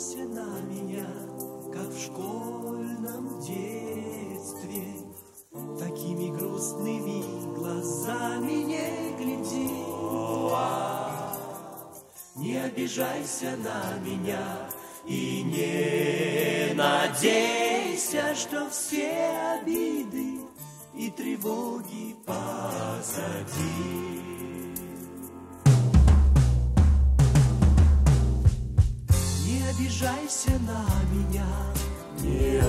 обижайся на меня, как в школьном детстве. Такими грустными глазами не гляди. Не обижайся на меня и не надейся, что все обиды и тревоги позади. Обижайся на меня, не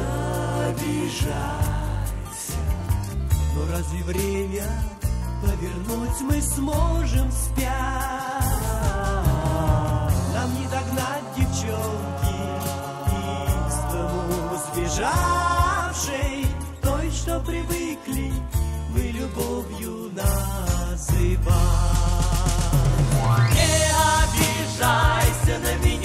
обижайся. Но разве время повернуть мы сможем спять? Нам не догнать девчонки, из дому сбежавшей, той, что привыкли мы любовью называть. Не обижайся на меня,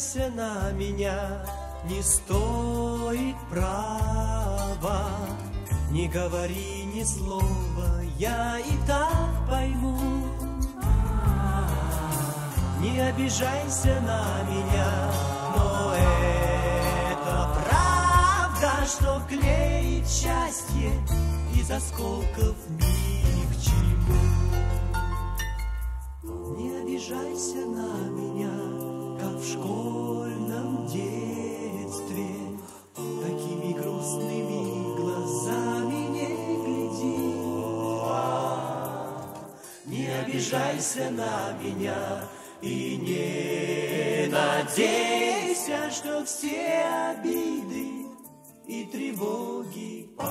обижайся на меня, не стоит права. Не говори ни слова, я и так пойму. Не обижайся на меня, но это правда, что клеит счастье из осколков ни чему. Не обижайся на меня, в школьном детстве. Такими грустными глазами не гляди. Не обижайся на меня и не надейся, что все обиды и тревоги позади.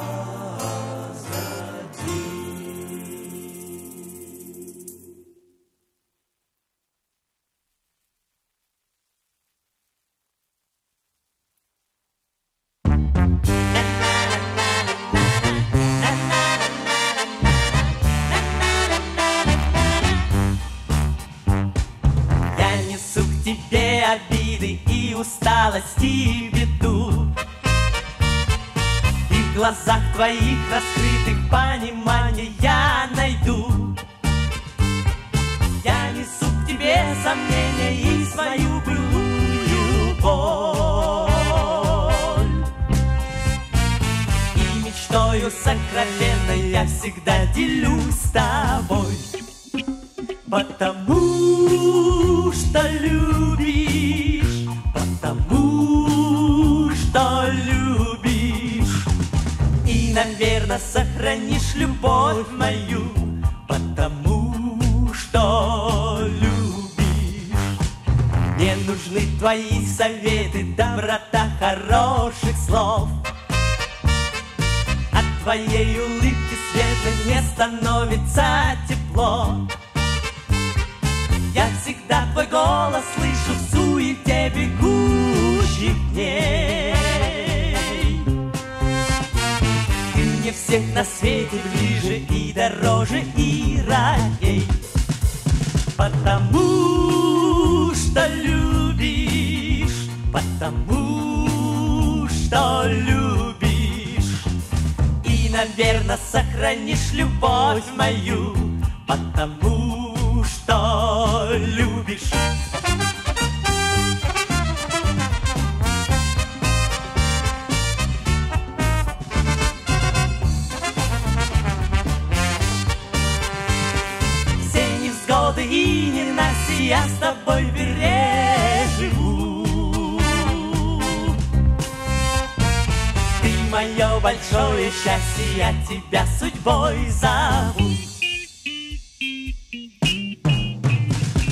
Усталость и беду. И в глазах твоих раскрытых понимание я найду. Я несу к тебе сомнения и свою былую боль И мечтой тайною сокровенной я всегда делюсь с тобой. Потому что любишь, наверное, сохранишь любовь мою, потому что любишь. Мне нужны твои советы, доброта хороших слов. От твоей улыбки светлой мне становится тепло. Я всегда твой голос слышу в суете бегущих дней. Всех на свете ближе и дороже и родней. Потому что любишь, потому что любишь. И, наверное, сохранишь любовь мою, потому что любишь. Я с тобой переживу. Ты мое большое счастье, я тебя судьбой зову.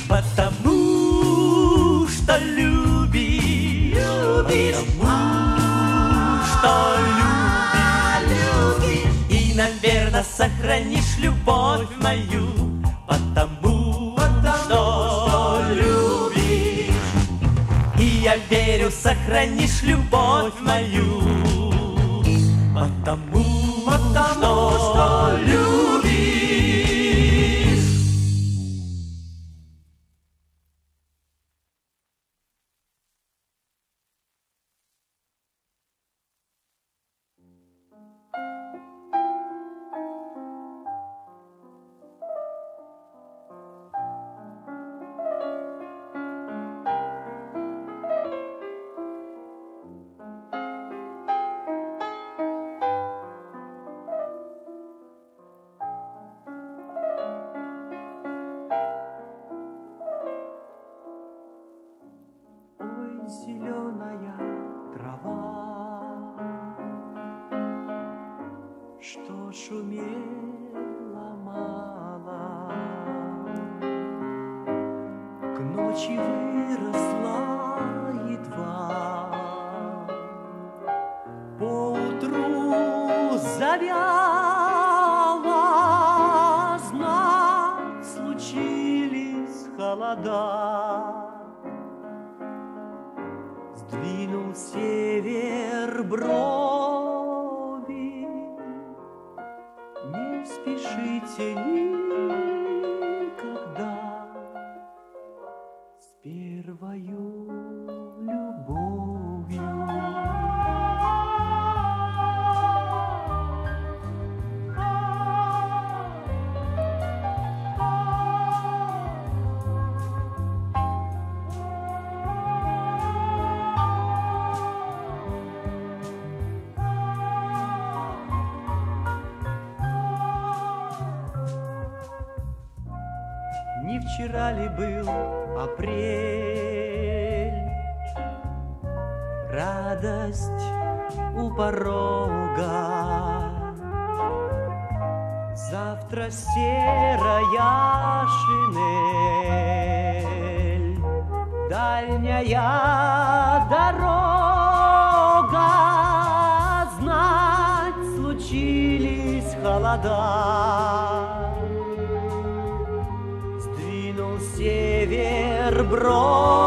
Потому что любишь, потому что любишь, и, наверное, сохранишь любовь мою, И я верю, сохранишь любовь мою, потому, что любишь. Ой, Сдвинул север брови, Не спешите никогда север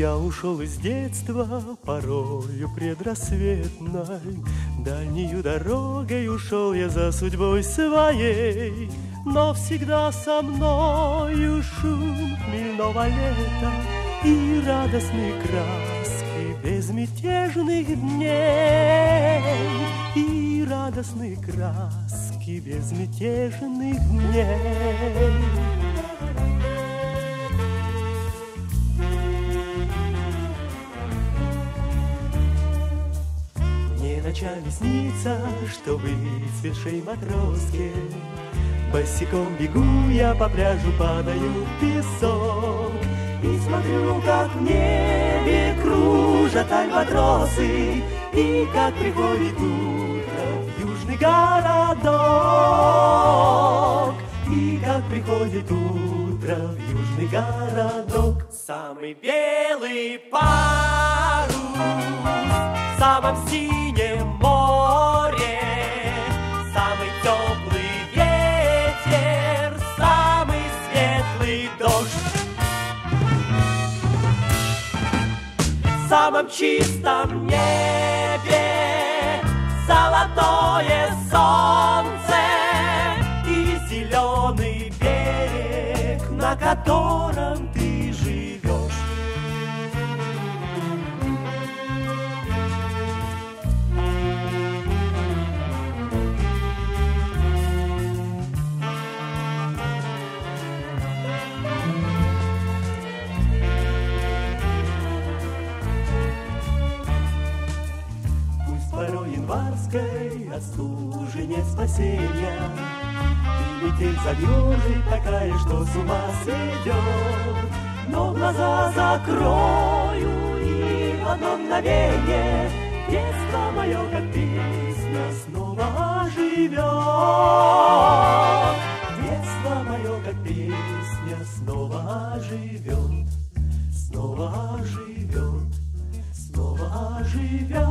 Я ушел из детства порою предрассветной. Дальнюю дорогой ушел я за судьбой своей. Но всегда со мною шум хмельного лета И радостные краски безмятежных дней. И радостные краски безмятежных дней ночами снится, что быть светшей матроске. Босиком бегу я по пляжу, падаю в песок. И смотрю, как в небе кружат альбатросы, И как приходит утро в южный городок. И как приходит утро в южный городок. Самый белый парус самом синем море, самый теплый ветер, самый светлый дождь. В самом чистом небе золотое солнце и зеленый берег, на котором январской от стужи нет спасения, И метель загружит такая, что с ума сведет. Но глаза закрою и в одно мгновение Детство мое, как песня, снова оживет. Детство мое, как песня, снова оживет, снова оживет, снова оживет.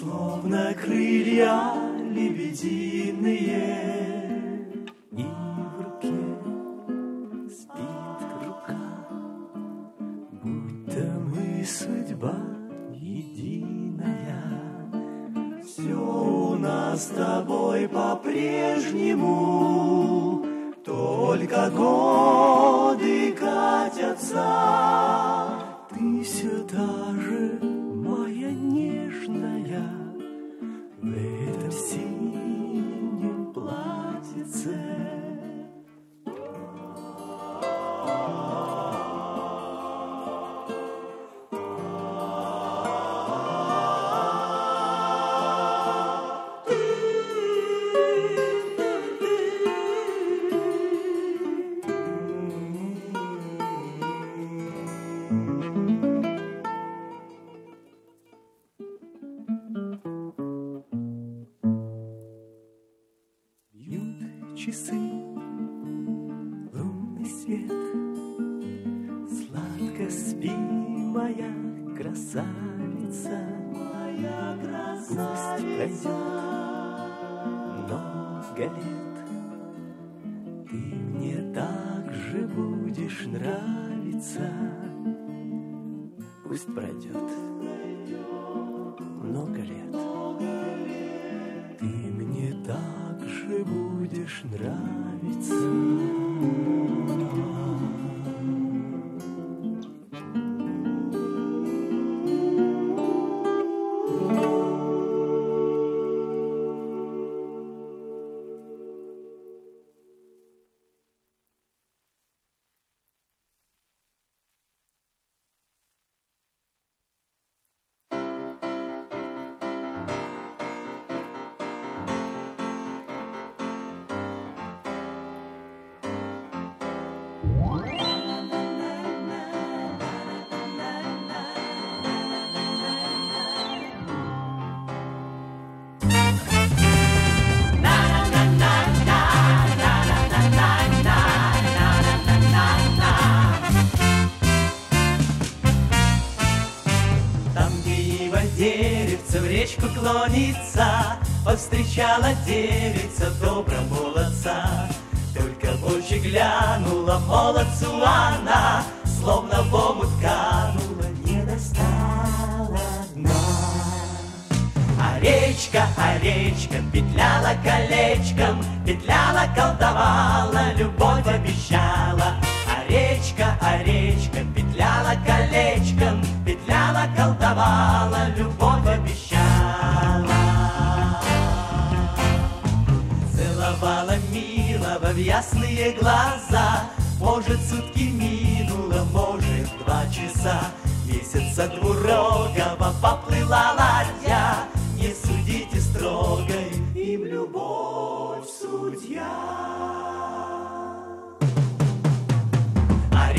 Словно крылья лебединые, часы, лунный свет, Сладко спи, моя красавица, моя красавица. Много лет ты мне так же будешь нравиться. Пусть пройдет много лет. Ты мне так же будешь нравиться. Речку клонится, Повстречала девица добра молодца. Только в очи глянула молодцу она, Словно в омут канула, не достала дна. А речка, а речка петляла колечком, Петляла, колдовала, любовь обещала. А речка, а речка петляла колечком, Петляла, колдовала, любовь ясные глаза, Может, сутки минуло, может, два часа. Месяца двурогого поплыла ладья, Не судите строго, им любовь судья. А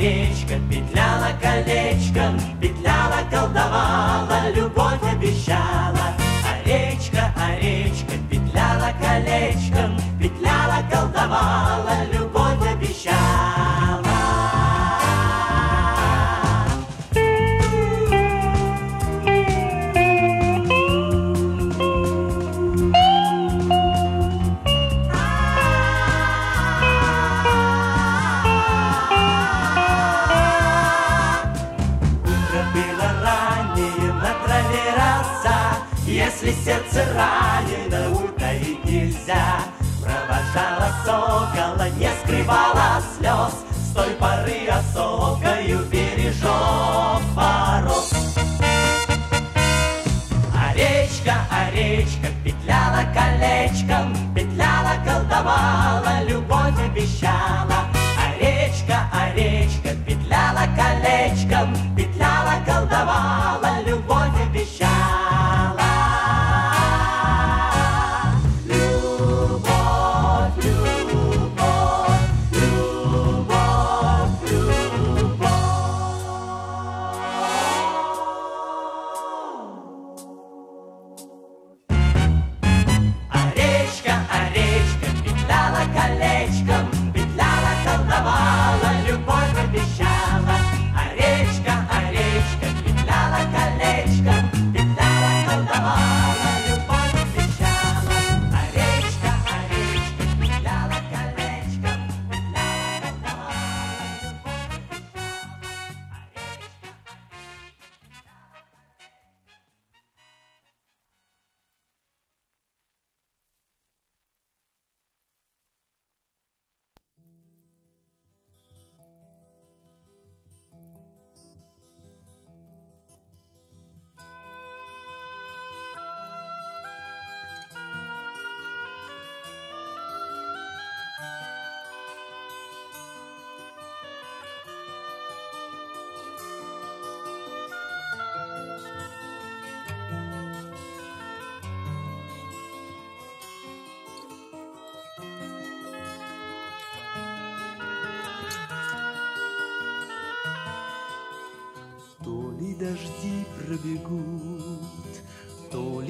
речка, петляла колечком, Петляла, колдовала, любовь обещала. А речка петляла колечком,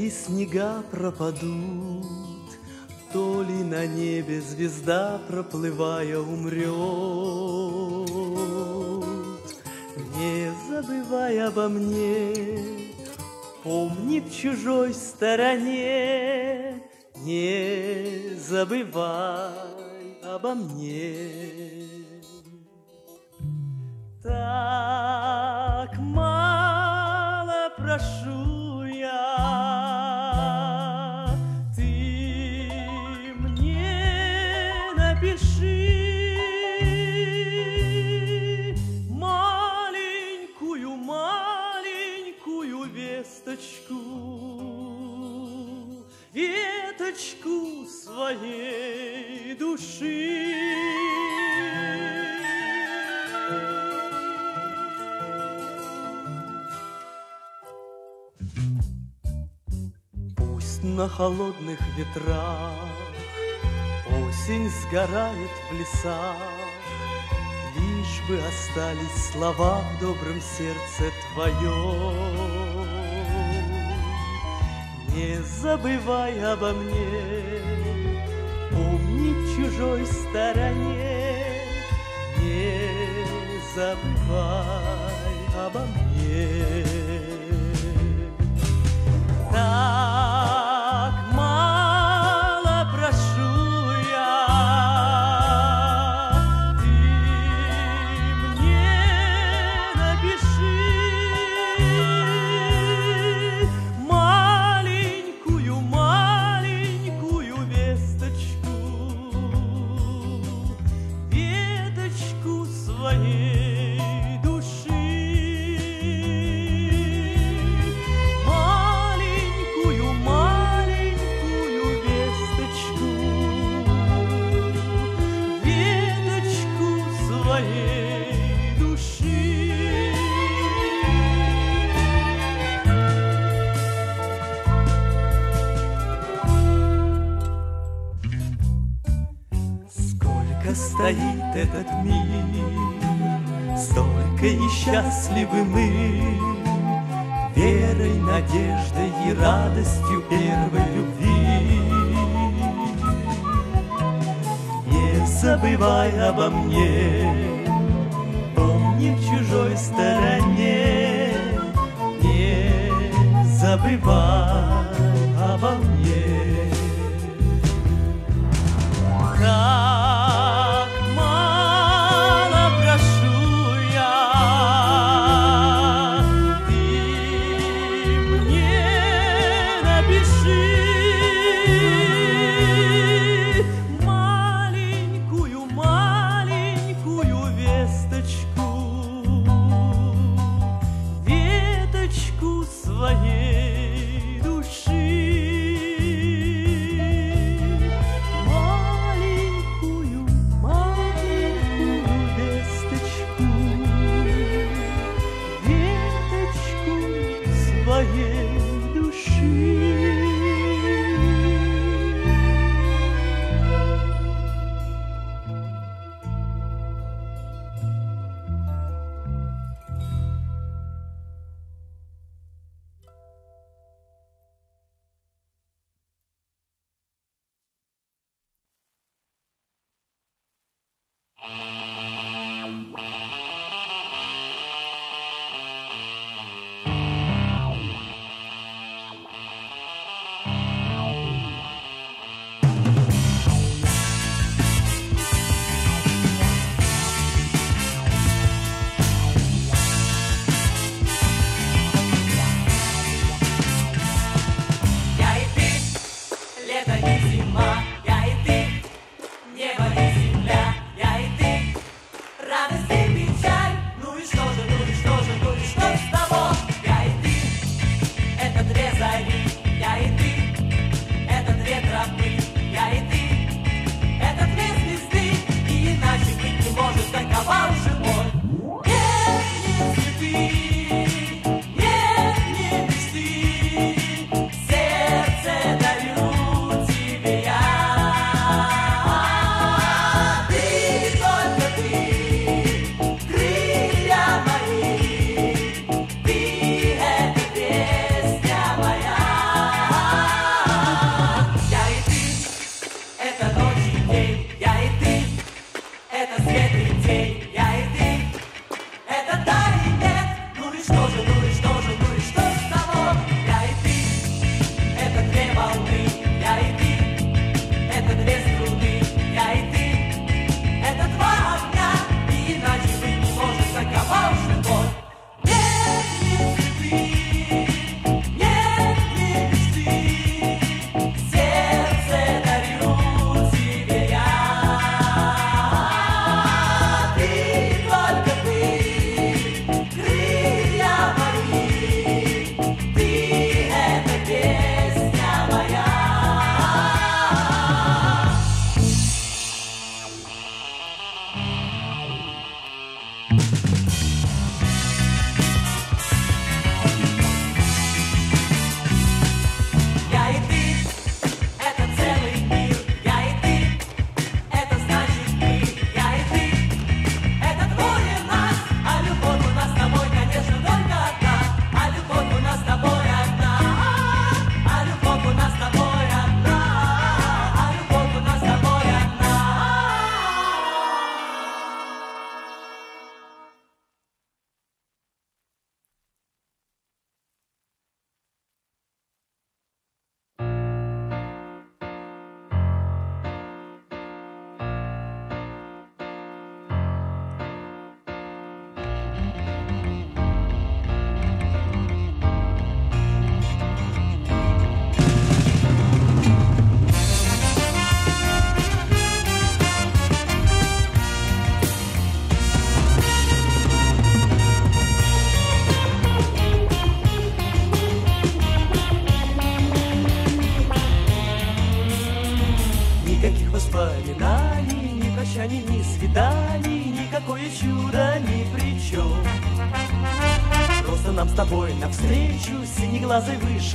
ли снега пропадут, то ли на небе звезда, проплывая, умрет. Не забывай обо мне, помни в чужой стороне, не забывай обо мне. Так мало прошу своей души. Пусть на холодных ветрах Осень сгорает в лесах Лишь бы остались слова в добром сердце твоем Не забывай обо мне Помни в чужой стороне. Не забывай обо мне этот мир, столько и счастливы мы, верой, надеждой и радостью первой любви. Не забывай обо мне, помни в чужой стороне, не забывай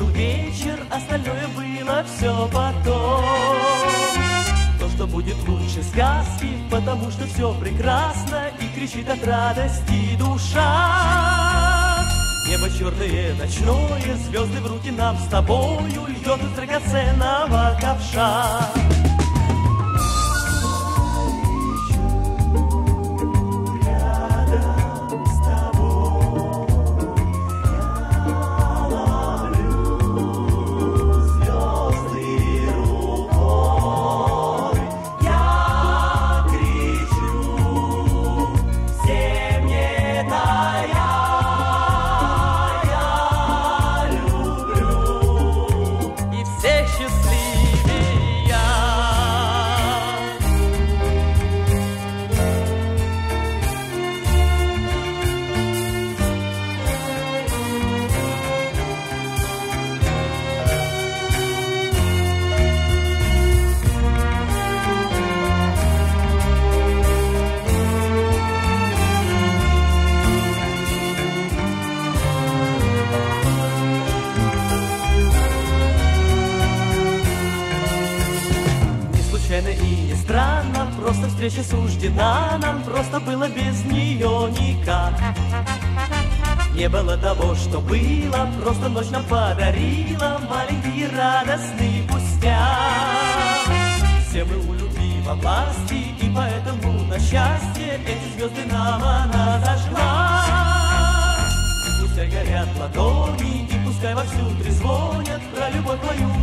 вышел вечер Остальное было все потом То, что будет лучше сказки Потому что все прекрасно И кричит от радости душа Небо черное, ночное, звезды в руки нам с тобою Льет из драгоценного ковша. Не было того, что было Просто ночь нам подарила Маленький радостный пустяк. Все мы у любви во власти И поэтому на счастье Эти звезды нам она зажгла. Пускай горят ладони И пускай вовсю трезвонят Про любовь мою